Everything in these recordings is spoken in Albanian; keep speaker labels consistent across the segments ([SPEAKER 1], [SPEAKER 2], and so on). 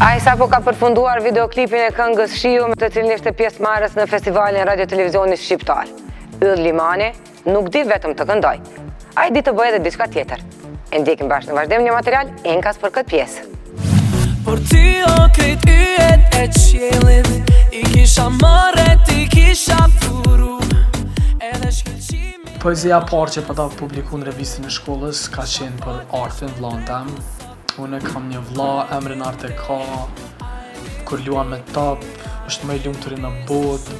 [SPEAKER 1] Ai sapo ka përfunduar videoklipin e këngës Shiu me të cilin ishte pjesëmarrës në festivalin e Radio Televizionit Shqiptar. Yll Limani nuk di vetëm të këndojë. Ai di të bëjë edhe diçka tjetër. E ndjekim bashkë në vazhdim një material enkas për këtë pjesë.
[SPEAKER 2] Për ty o krejt yjet e qiellit I kisha marrë t'i kisha dhuru Edhe shkëllqimi
[SPEAKER 3] Poezia e parë që pata publiku në revistën e shkollës ka qenë për Artin, vllaun tem Unë e kam një vlla, emrin Art e ka, kur luan me top, është më i lumtri në botë.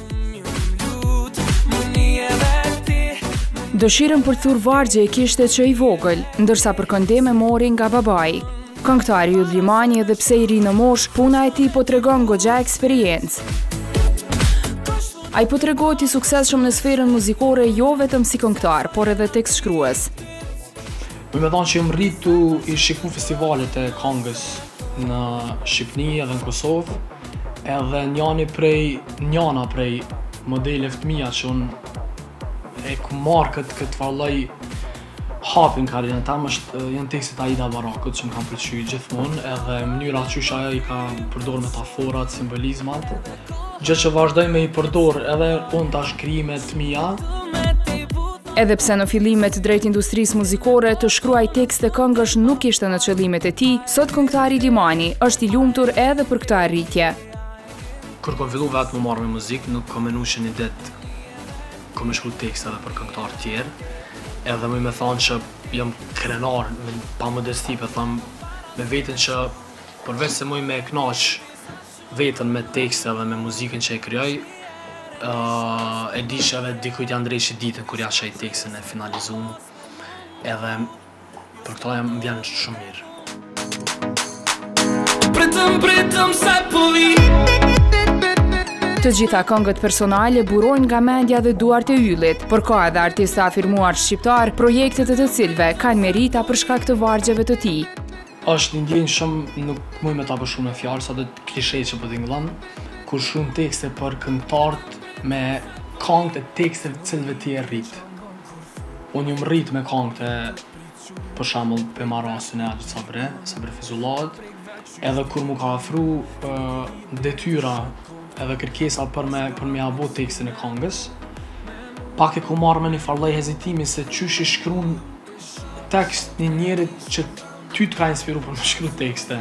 [SPEAKER 4] Dëshirën për thur vargje e kishte që i vogël, ndërsa për këndim e mori nga babai. Këngëtari Yll Limani edhe pse i ri në moshë, puna e tij po tregon goxha eksperiencë. Ai po tregohet i suksesshëm në sferën muzikore jo vetëm si këngëtar, por edhe tekstshkrues. Muj
[SPEAKER 3] me thonë që jam rrit tu i shiku festivalet e kangës në Shqipni edhe në Kosovë edhe njani prej, njana prej modeleve të mia që unë e kom marrë këtë, këtë farë lloj hapi n'karrierën teme është, janë tekstet e Aida Barakut që më kanë pëlqy gjithmonë edhe mënyra qysh ajo i ka përdor metaforat, simbolizmat Gjë që vazhdoj me i përdor edhe unë tash n'krijimet e mia.
[SPEAKER 4] Edhe pse në fillimet drejt industrisë muzikore të shkruaj tekste këngësh nuk ishte në qëllimet e tij, sot këngëtari Limani është i lumtur edhe për këtë arritje.
[SPEAKER 3] Kur kam filluar vetë m'u marrë me muzikë, nuk kam menuar që një ditë kam me shkru tekste edhe për këngëtarë të tjerë. Edhe muj me thonë që jam krenar me pa modesti, po them me veten që përveç se muj me e kënaq veten me tekste dhe me muzikën që e krijoj ë e di që edhe dikujt ia ndreqi ditën kur ia çoj tekstin e finalizuar edhe për këta më vjen shumë mirë
[SPEAKER 2] Pritëm, pritëm se po
[SPEAKER 4] Të gjitha këngët personale burojnë nga mendja dhe duart e yllit, por ka edhe artistë të afirmuar shqiptarë, projektet e të cilëve kanë merita për shkak të vargjeve të tij.
[SPEAKER 3] Është një ndjenjë shumë nuk muj me ta përshkru me fjalë, sado klishe që po tingëllon, kur shkruan tekste për këngëtarët me këngët e teksteve të cilëve ti je rrit. Unë jam rrit me këngët e për shembull po marr rastin e adi Sabri, Sabri Fejzullahut, edhe kur m'u ka ofru detyra edhe kërkesa për me për me ia bo tekstin e këngës, pak e kom marrë me një farë lloj hezitimi se qysh i shkruan tekst një njerit që ty të ka inspiru për me shkru tekste,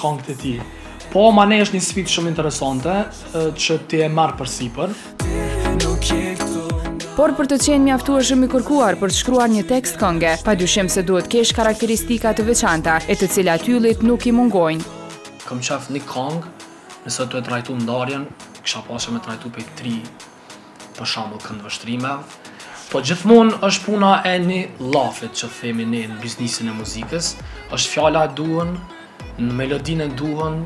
[SPEAKER 3] kongët e tij. Po, manej është një sfidë shumë interesante, që ti e merr përsipër.
[SPEAKER 4] Por për të qenë mjaftueshëm i kërkuar për të shkruar një tekst kënge, pa dyshim se duhet të kesh karakteristika të veçanta, e të cilat Yllit nuk i mungojnë.
[SPEAKER 3] Kom qejf një kong, nëse t'e trajtu ndarjen, kisha pas me trajtu pi tri për shembull këndvështrime, po gjithmonë është puna e një llafit që themi ne në biznesin e muzikës, është fjala e duhur, në melodinë e duhur,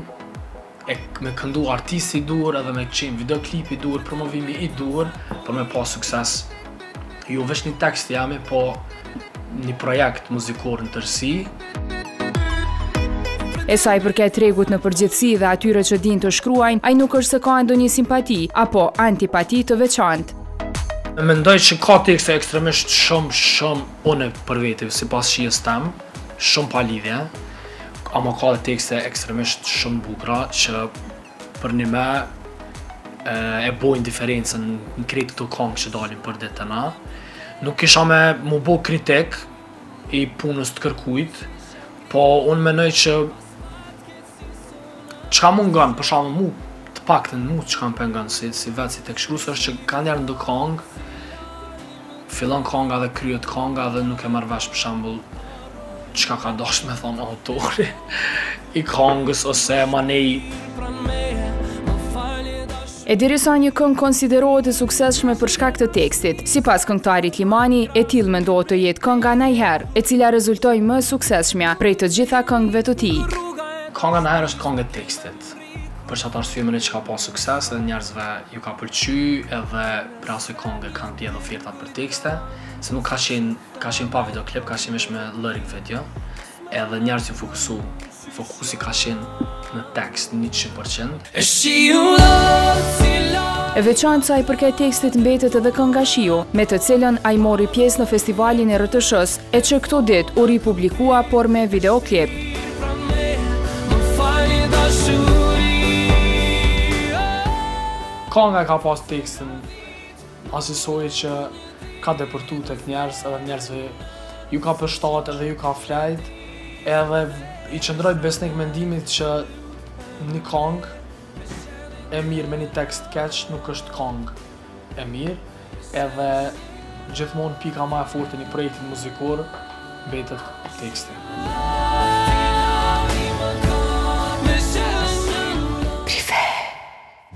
[SPEAKER 3] e me këndu artisti i duhur edhe me qenë videoklipi i duhur, promovimi i duhur për me pas sukses Jo veç një tekst jami, po një projekt muzikor në tërsi.
[SPEAKER 4] E sa i përket tregut në përgjithësi dhe atyre që din të shkruajnë, ai nuk është se ka ndonjë simpati, apo antipati të veçantë.
[SPEAKER 3] Mendoj që ka tekste ekstremisht shumë, shumë une për veti, sipas shijes teme, shumë pa lidhje, ama ka dhe tekste ekstremisht shumë t'bukra që Përnime e bojnë diferencën në krejt këto kongë që dalin për ditë të na. Nuk isha me mu bo kritik i punës të kërkujt, po unë menoj që çka mungon, për shembull mu të paktën mu çka më pengon si, si vetë si tekstshkrues, është që ka njëherë në do kongë Fillon kanga dhe kryhet kanga dhe nuk e marr vesh për shembull çka ka dashur me thon autori i kangës ose e manej.
[SPEAKER 4] E derisa një këngë konsiderohet e suksesshme për shkak të tekstit, sipas këngëtarit Limani, e tillë mendohet të jetë kënga Najherë, e cila rezultoi më e suksesshmja prej të gjitha këngëve të tij.
[SPEAKER 3] Kënga Najherë është këngë e tekstit. Për çat arsye menoj që ka pas sukses dhe njerëzve ju ka pëlqy edhe pas asaj konge kanë rrjedh ofertat për tekste se nuk ka qenë, ka qenë pa videoklip, ka qenë vesh me lyric video edhe njerëzit u fokusu fokusi ka qenë në tekst 100%
[SPEAKER 2] E shiu
[SPEAKER 4] E veçantë sa i përket tekstit mbetet edhe kënga Shiu, me të cilën ai mori pjesë në festivalin e RTSH-së e që këto ditë u ripublikua por me videoklip.
[SPEAKER 3] Kënga ka pas tekstin asisoj që ka depërtu tek njerëz edhe njerëzve ju ka përshtat edhe ju ka flejt edhe i qëndroj besnik mendimit që një këngë e mirë me një tekst keq nuk është këngë. e mirë, edhe gjithmonë pika ma e fortë e një projekti muzikor mbetet teksti.